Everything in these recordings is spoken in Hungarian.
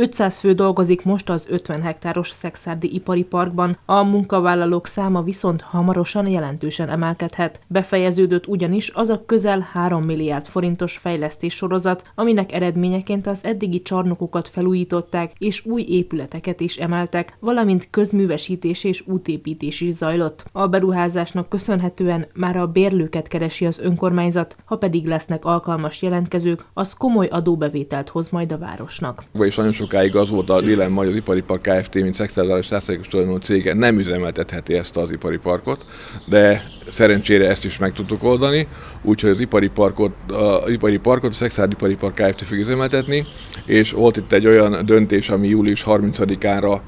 500 fő dolgozik most az 50 hektáros Szexárdi ipari parkban, a munkavállalók száma viszont hamarosan jelentősen emelkedhet. Befejeződött ugyanis az a közel 3 milliárd forintos fejlesztés sorozat, aminek eredményeként az eddigi csarnokokat felújították és új épületeket is emeltek, valamint közművesítés és útépítés is zajlott. A beruházásnak köszönhetően már a bérlőket keresi az önkormányzat, ha pedig lesznek alkalmas jelentkezők, az komoly adóbevételt hoz majd a városnak. És nagyon sokáig az volt a dilemma, hogy az ipari park Kft. mint szexuális százalékos tulajdonú cége nem üzemeltetheti ezt az ipari parkot, de szerencsére ezt is meg tudtuk oldani, úgyhogy az ipari parkot, az ipari parkot a Szexárd Ipari Park Kft. fog üzemeltetni, és volt itt egy olyan döntés, ami július 30-ára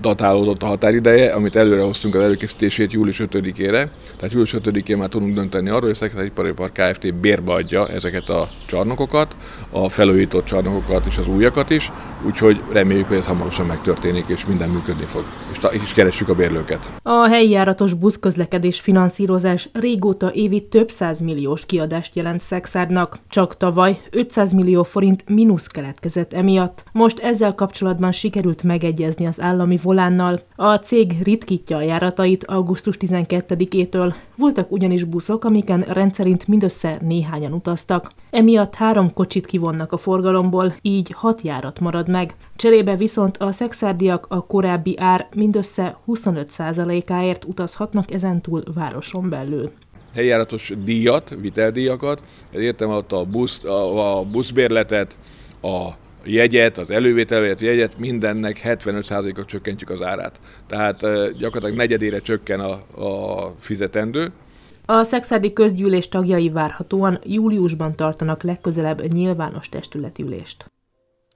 datálódott a határideje, amit előrehoztunk az előkészítését július 5-ére. Tehát július 5-én már tudunk dönteni arról, hogy a Szexárd Ipari Park Kft. bérbe adja ezeket a csarnokokat, a felújított csarnokokat és az újakat is, úgyhogy reméljük, hogy ez hamarosan megtörténik, és minden működni fog. És, és keressük a bérlőket. A helyi járatos buszközlekedés finanszírozás régóta évi több milliós kiadást jelent Szexárdnak. Csak tavaly 500 millió forint mínusz keletkezett emiatt. Most ezzel kapcsolatban sikerült megegyezni az állami volánnal. A cég ritkítja a járatait augusztus 12-től. Voltak ugyanis buszok, amiken rendszerint mindössze néhányan utaztak. Emiatt három kocsit kivonnak a forgalomból, így hat járat marad meg. Cserébe viszont a szexárdiak a korábbi ár mindössze 25%-áért utazhatnak ezentúl városon belül helyjáratos díjat, viteldíjakat, értem alatt a, busz, a, a buszbérletet, a jegyet, az elővételvet jegyet, mindennek 75%-a csökkentjük az árát. Tehát gyakorlatilag negyedére csökken a, a fizetendő. A szexádi közgyűlés tagjai várhatóan júliusban tartanak legközelebb nyilvános testületi ülést.